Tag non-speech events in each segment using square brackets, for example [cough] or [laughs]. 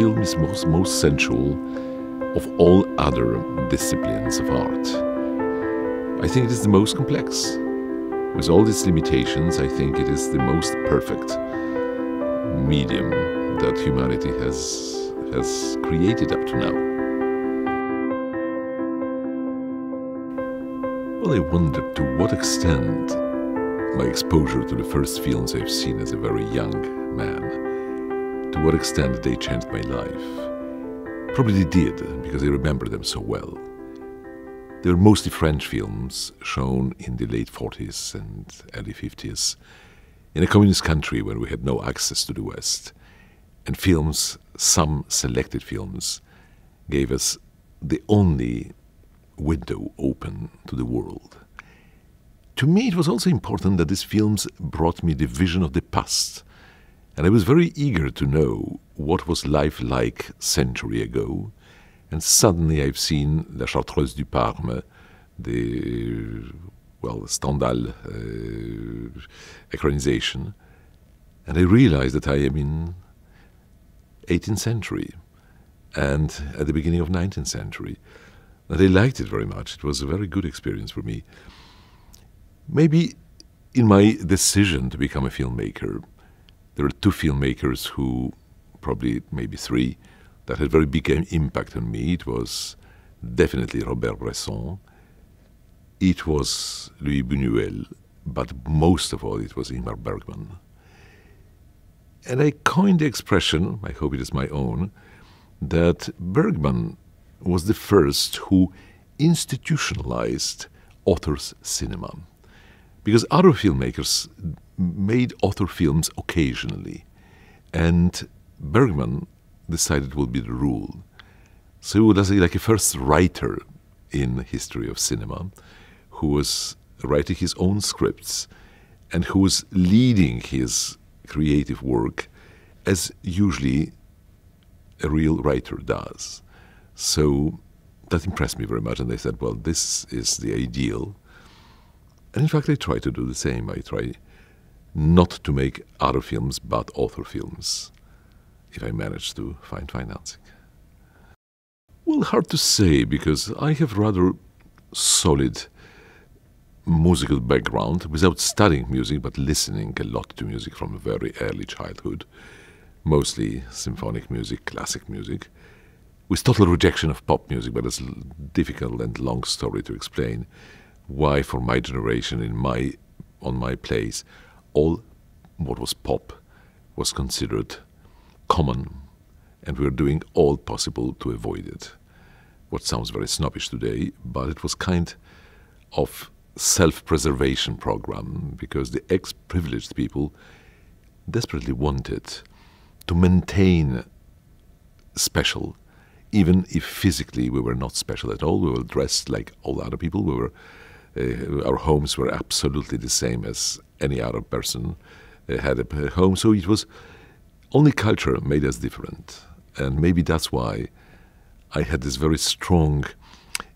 film is most, most sensual of all other disciplines of art. I think it is the most complex. With all its limitations, I think it is the most perfect medium that humanity has, has created up to now. Well, I wondered to what extent my exposure to the first films I've seen as a very young man, to what extent they changed my life. Probably did, because I remember them so well. They were mostly French films shown in the late 40s and early 50s in a communist country when we had no access to the West. And films, some selected films, gave us the only window open to the world. To me, it was also important that these films brought me the vision of the past. And I was very eager to know what was life like century ago. And suddenly I've seen La Chartreuse du Parme, the, well, Stendhal uh. And I realized that I am in 18th century and at the beginning of 19th century. And I liked it very much. It was a very good experience for me. Maybe in my decision to become a filmmaker, there are two filmmakers who, probably maybe three, that had very big impact on me. It was definitely Robert Bresson, it was Luis Buñuel, but most of all it was Ingmar Bergman. And I coined the expression, I hope it is my own, that Bergman was the first who institutionalized author's cinema because other filmmakers made author films occasionally, and Bergman decided would be the rule. So he was like a first writer in the history of cinema, who was writing his own scripts and who was leading his creative work as usually a real writer does. So that impressed me very much, and they said, well, this is the ideal and in fact, I try to do the same. I try not to make other films but author films, if I manage to find financing. Well, hard to say because I have rather solid musical background without studying music but listening a lot to music from a very early childhood, mostly symphonic music, classic music, with total rejection of pop music, but it's a difficult and long story to explain why for my generation in my on my place all what was pop was considered common and we were doing all possible to avoid it. What sounds very snobbish today but it was kind of self-preservation program because the ex-privileged people desperately wanted to maintain special even if physically we were not special at all. We were dressed like all other people. We were uh, our homes were absolutely the same as any other person uh, had a home. So it was only culture made us different. And maybe that's why I had this very strong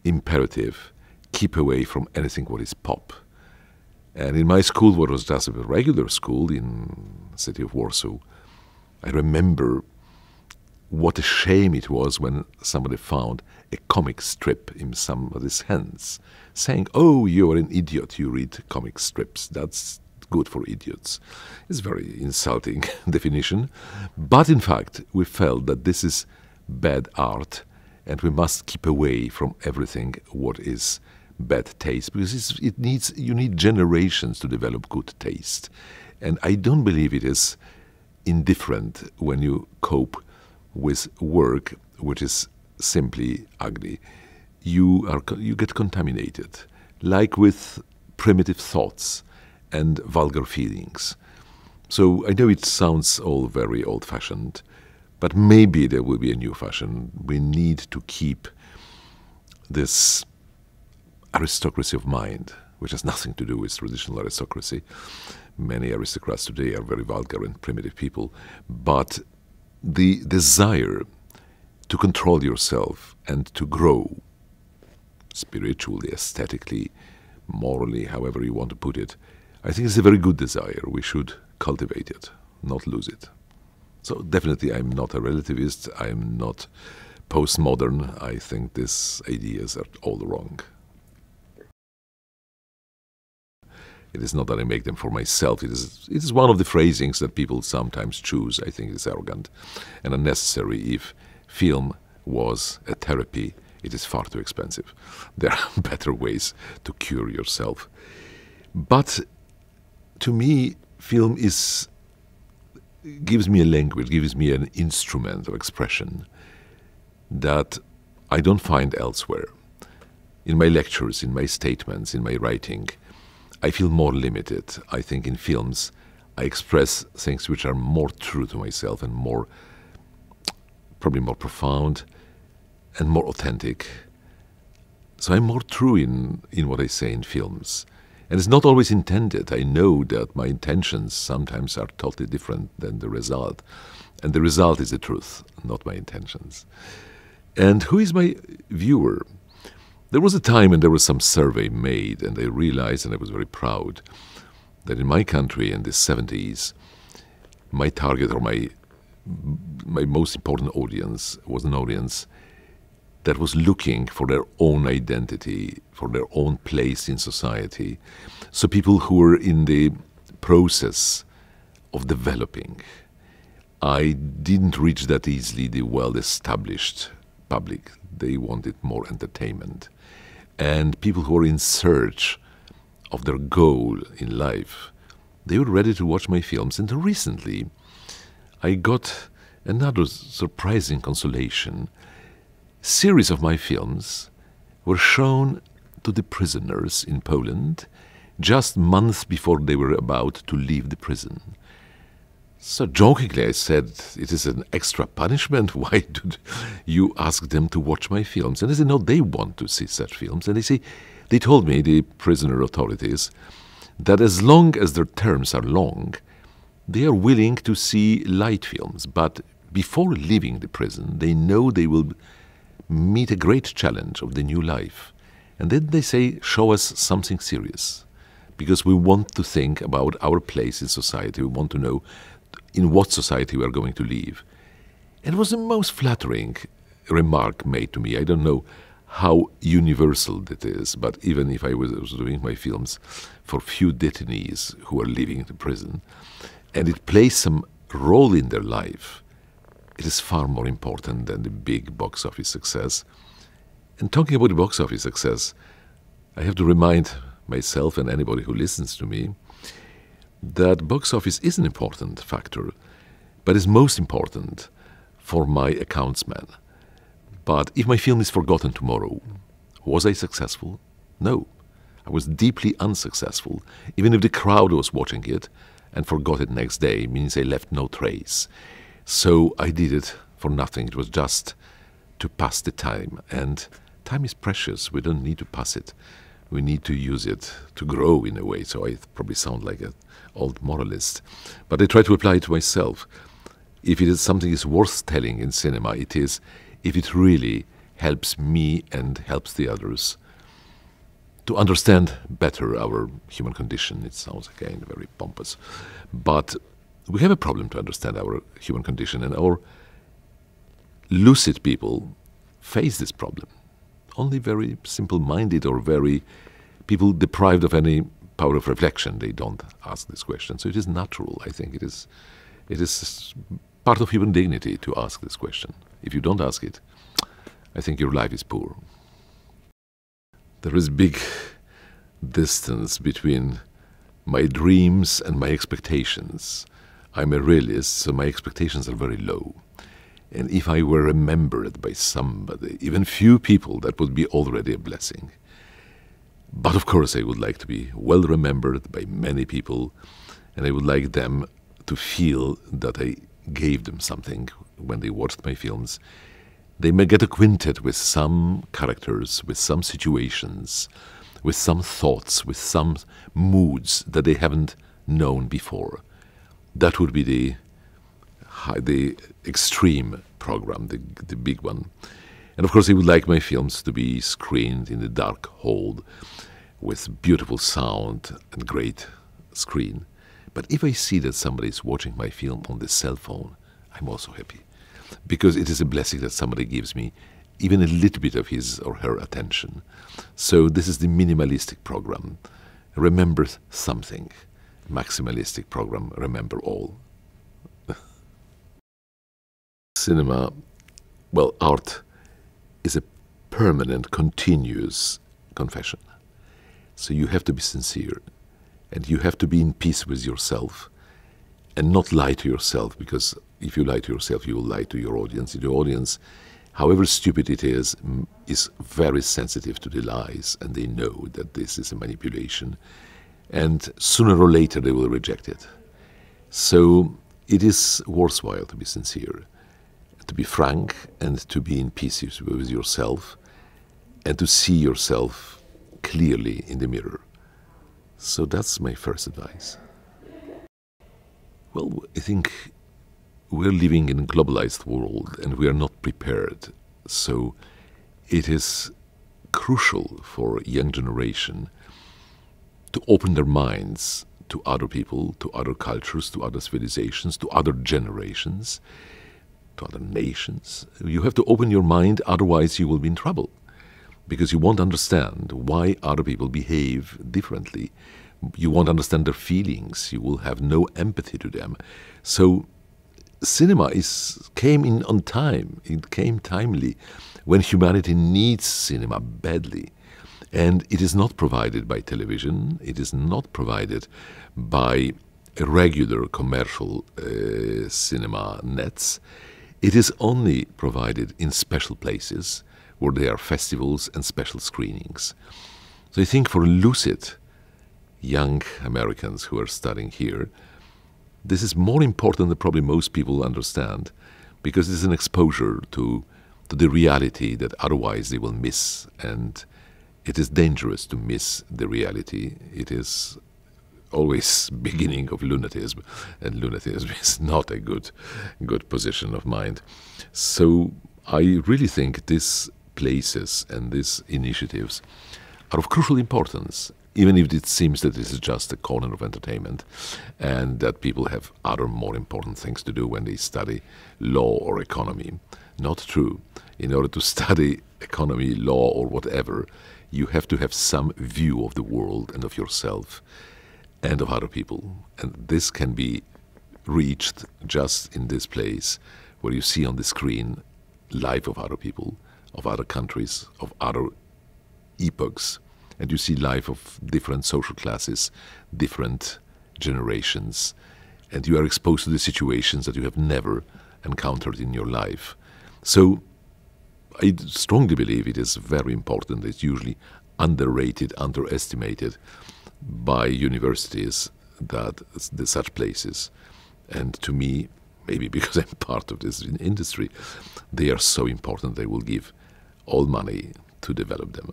imperative keep away from anything what is pop. And in my school, what was just a regular school in city of Warsaw, I remember what a shame it was when somebody found a comic strip in somebody's hands, saying, Oh, you're an idiot, you read comic strips. That's good for idiots. It's a very insulting [laughs] definition. But in fact, we felt that this is bad art and we must keep away from everything what is bad taste because it needs you need generations to develop good taste and i don't believe it is indifferent when you cope with work which is simply ugly, you, are, you get contaminated, like with primitive thoughts and vulgar feelings. So I know it sounds all very old fashioned, but maybe there will be a new fashion. We need to keep this aristocracy of mind, which has nothing to do with traditional aristocracy. Many aristocrats today are very vulgar and primitive people, but the desire to control yourself and to grow spiritually, aesthetically, morally, however you want to put it, I think it's a very good desire. We should cultivate it, not lose it. So definitely, I'm not a relativist. I'm not postmodern. I think these ideas are all wrong. It is not that I make them for myself. It is, it is one of the phrasings that people sometimes choose. I think it's arrogant and unnecessary. If film was a therapy, it is far too expensive. [laughs] There are [laughs] better ways to cure yourself. But to me, film is gives me a language, gives me an instrument of expression that I don't find elsewhere. In my lectures, in my statements, in my writing, I feel more limited. I think in films, I express things which are more true to myself and more, probably more profound and more authentic. So I'm more true in, in what I say in films. And it's not always intended. I know that my intentions sometimes are totally different than the result. And the result is the truth, not my intentions. And who is my viewer? There was a time when there was some survey made, and I realized, and I was very proud, that in my country in the 70s, my target or my my most important audience was an audience that was looking for their own identity, for their own place in society. So people who were in the process of developing. I didn't reach that easily the well established public. They wanted more entertainment. And people who were in search of their goal in life, they were ready to watch my films. And recently, I got another surprising consolation series of my films were shown to the prisoners in Poland just months before they were about to leave the prison. So jokingly I said, it is an extra punishment. [laughs] Why do you ask them to watch my films? And they said, no, they want to see such films. And they say, they told me, the prisoner authorities, that as long as their terms are long, they are willing to see light films. But before leaving the prison, they know they will meet a great challenge of the new life. And then they say, show us something serious. Because we want to think about our place in society. We want to know in what society we are going to live. It was the most flattering remark made to me. I don't know how universal that is, but even if I was, doing my films for few detainees who are living in the prison, and it plays some role in their life, it is far more important than the big box office success. And talking about the box office success, I have to remind myself and anybody who listens to me that box office is an important factor, but is most important for my accountsman. But if my film is forgotten tomorrow, was I successful? No. I was deeply unsuccessful. Even if the crowd was watching it and forgot it next day, means I left no trace. So I did it for nothing. It was just to pass the time. And time is precious. We don't need to pass it. We need to use it to grow in a way. So I probably sound like an old moralist. But I try to apply it to myself. If it is something is worth telling in cinema, it is if it really helps me and helps the others to understand better our human condition. It sounds again very pompous. But we have a problem to understand our human condition, and our lucid people face this problem. Only very simple minded or very people deprived of any power of reflection, they don't ask this question. So it is natural, I think. It is, it is part of human dignity to ask this question. If you don't ask it, I think your life is poor. There is big distance between my dreams and my expectations. I'm a realist, so my expectations are very low. And if I were remembered by somebody, even few people, that would be already a blessing. But of course, I would like to be well remembered by many people, and I would like them to feel that I gave them something when they watched my films. They may get acquainted with some characters, with some situations, with some thoughts, with some moods that they haven't known before that would be the the extreme program, the the big one. And of course, I would like my films to be screened in the dark hold with beautiful sound and great screen. But if I see that somebody is watching my film on the cell phone, I'm also happy because it is a blessing that somebody gives me even a little bit of his or her attention. So this is the minimalistic program. Remember something. Maximalistic program. Remember all. [laughs] Cinema, well, art is a permanent, continuous confession. So you have to be sincere and you have to be in peace with yourself and not lie to yourself because if you lie to yourself, you will lie to your audience. Your audience, however stupid it is, is very sensitive to the lies and they know that this is a manipulation. And sooner or later, they will reject it. So it is worthwhile to be sincere, to be frank, and to be in peace with yourself, and to see yourself clearly in the mirror. So that's my first advice. Well, I think we're living in a globalized world and we are not prepared. So it is crucial for young generation to open their minds to other people, to other cultures, to other civilizations, to other generations, to other nations. You have to open your mind, otherwise, you will be in trouble because you won't understand why other people behave differently. You won't understand their feelings. You will have no empathy to them. So cinema is came in on time. It came timely when humanity needs cinema badly. And it is not provided by television. It is not provided by regular commercial uh, cinema nets. It is only provided in special places where there are festivals and special screenings. So I think for lucid young Americans who are studying here, this is more important than probably most people understand because it's an exposure to, to the reality that otherwise they will miss. And it is dangerous to miss the reality. It is always [laughs] beginning of lunatism, and lunatism is not a good, good position of mind. So I really think these places and these initiatives are of crucial importance, even if it seems that this is just a corner of entertainment and that people have other more important things to do when they study law or economy. Not true. In order to [laughs] study economy, law, or whatever, you have to have some view of the world and of yourself and of other people. And this can be reached just in this place where you see on the screen life of other people of other countries, of other epochs, and you see life of different social classes, different generations, and you are exposed to the situations that you have never encountered in your life. So I strongly believe it is very important. It's usually underrated, underestimated by universities that the, such places. And to me, maybe [laughs] because I'm part of this industry, they are so important. They will give all money to develop them.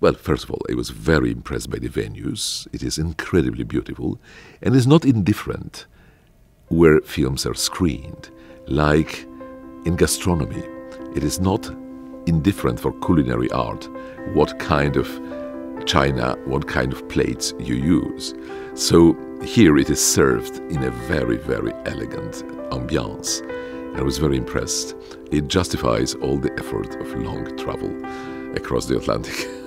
Well, first of all, I was very impressed by the venues. It is incredibly beautiful and is not indifferent where films are screened. Like in gastronomy, it is not indifferent for culinary art what kind of china, what kind of plates you use. So here it is served in a very, very elegant ambiance. I was very impressed. It justifies all the effort of long travel across the Atlantic. [laughs]